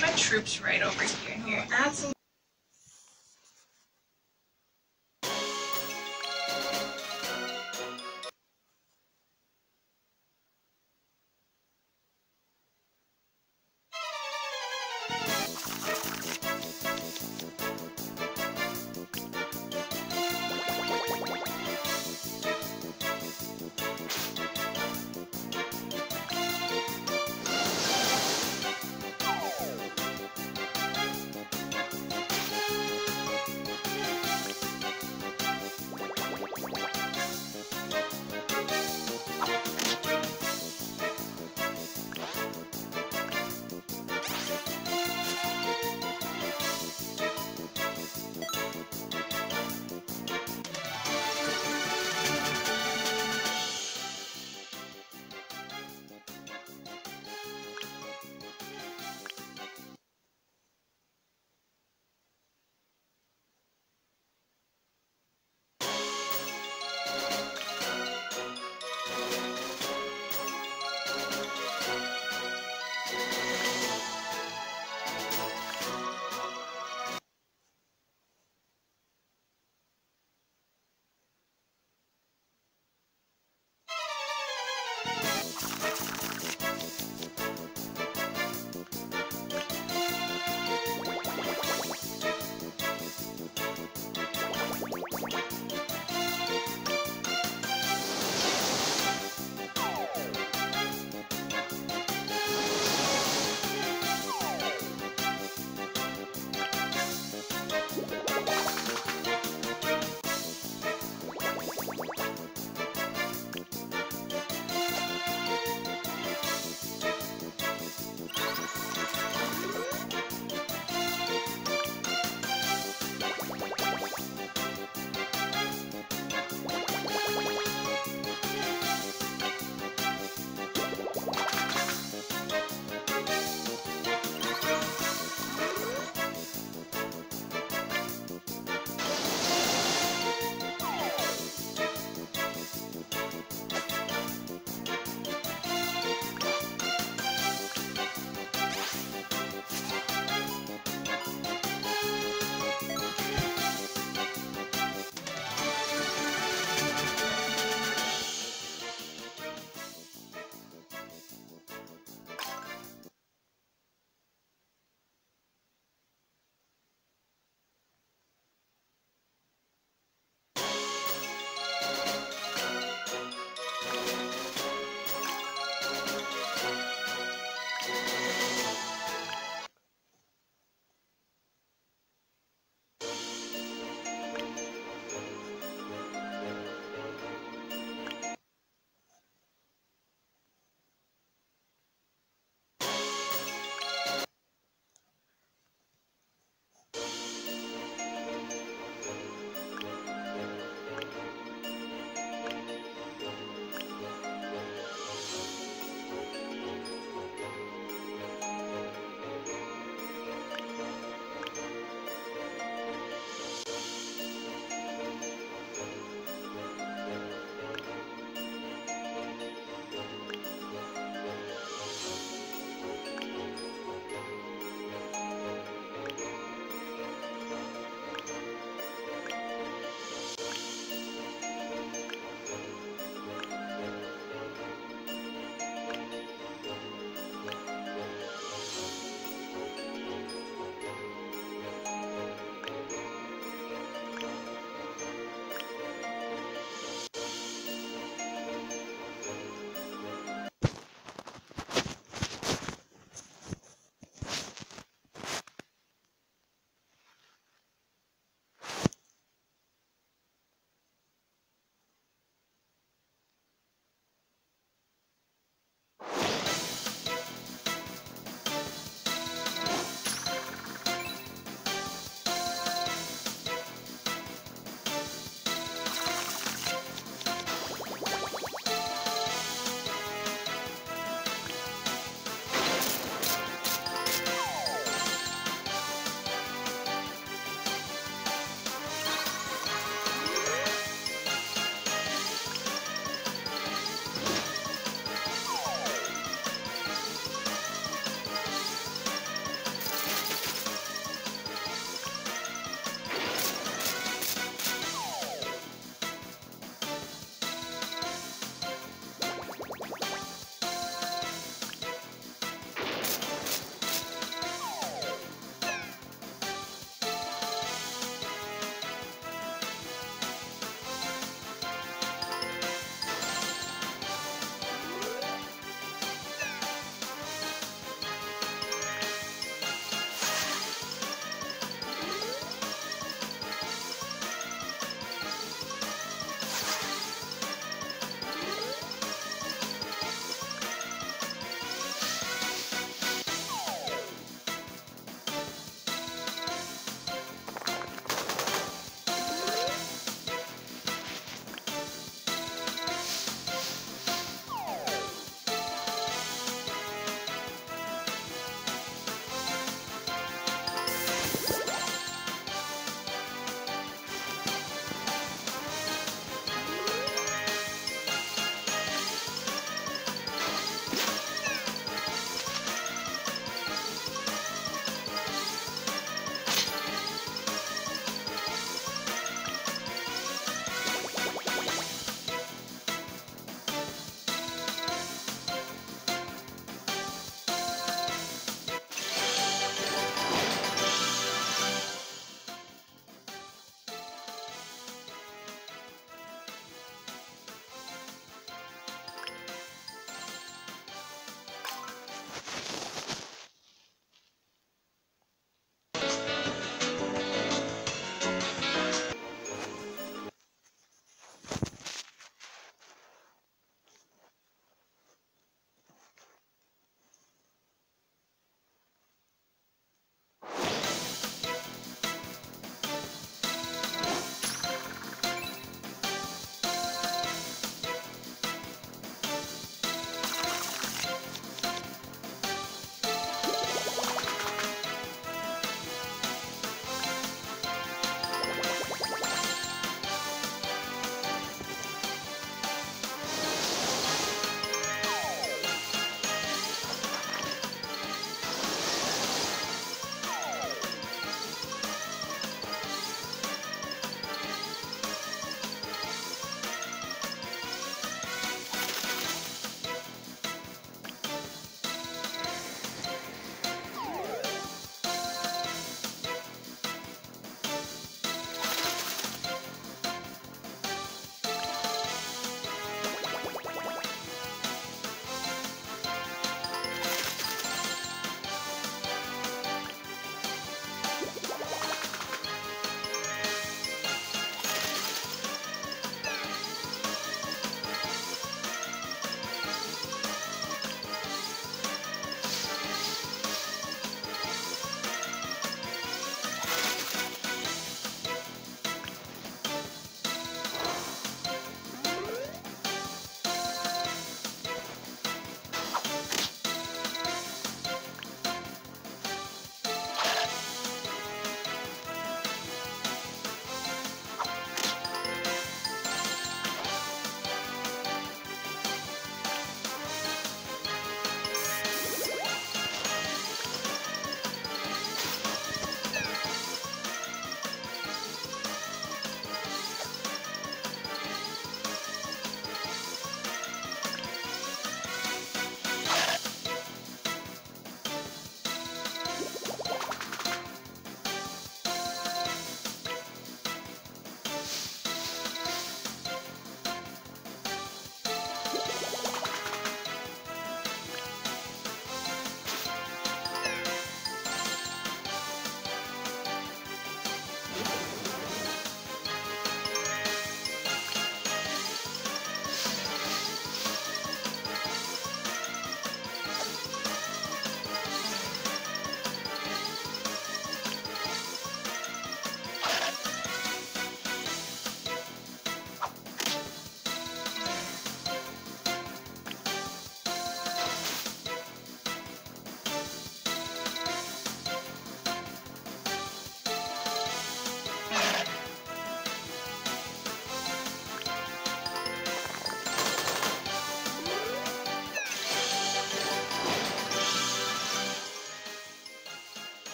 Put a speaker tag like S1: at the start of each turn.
S1: My troops right over here.
S2: Absolutely.